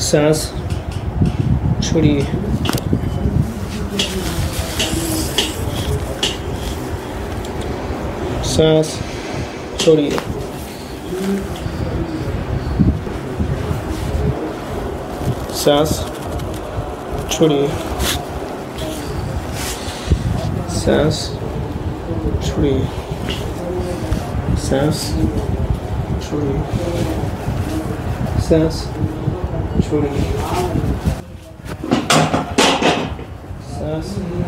सांस छोड़िए सांस छोड़िए सांस छोड़िए SAS. Tree SAS. Three. SAS. Tree SAS. Tree SAS.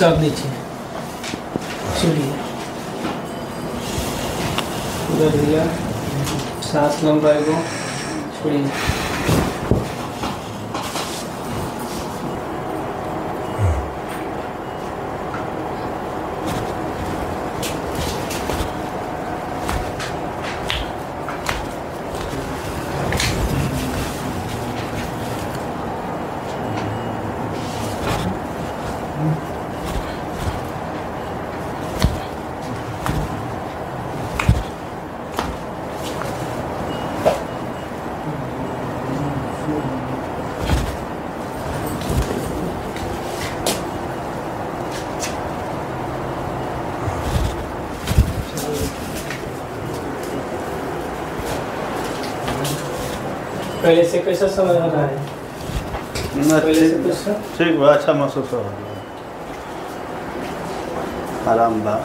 कर दीजिए चलिए उधर दिया को छोड़िए Mm-hmm. पहले से कैसा समझ आ रहा है? ना पहले से ठीक बा अच्छा महसूस हो रहा है। आराम बा।